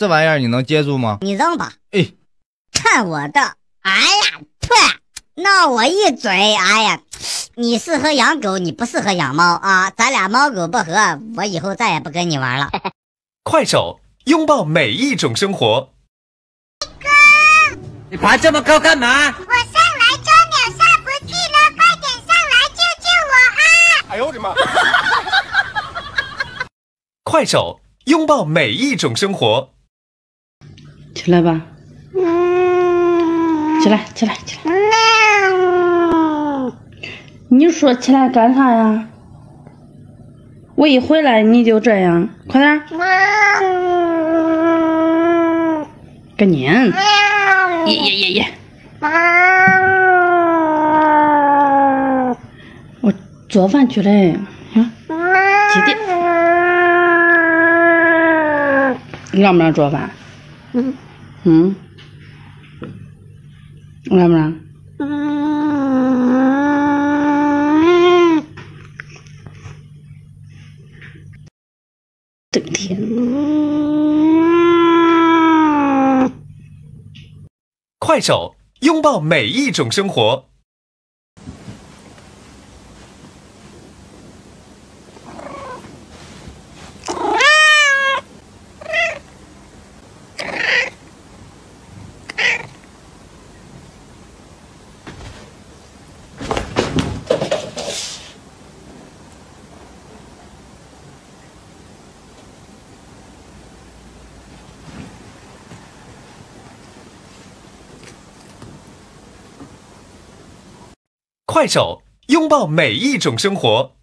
这玩意儿你能接住吗？你扔吧。哎，看我的！哎呀，呸！闹我一嘴！哎呀，你适合养狗，你不适合养猫啊！咱俩猫狗不合，我以后再也不跟你玩了。快手，拥抱每一种生活。哥，你爬这么高干嘛？我上来抓鸟下不去了，快点上来救救我啊！哎呦我的妈！快手，拥抱每一种生活。起来吧，起来，起来，起来！你说起来干啥呀？我一回来你就这样，快点！赶紧！耶耶耶耶！我做饭去嘞，啊，几点？你让不让做饭？嗯。嗯，来不来？整天。快手，拥抱每一种生活。快手，拥抱每一种生活。